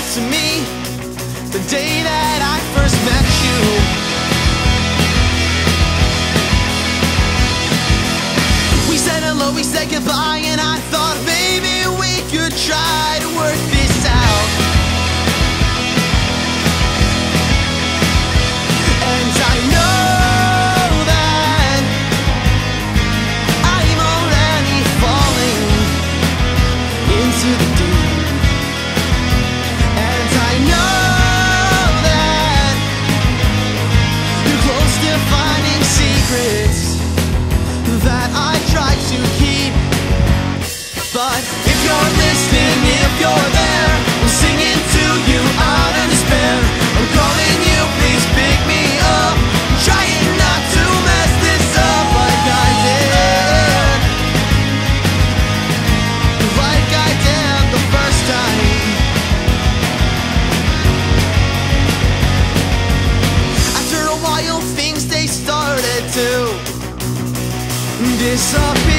said to me the day that I first met you. We said hello, we said goodbye, and I thought maybe we could try. to disappear.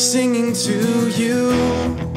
singing to you.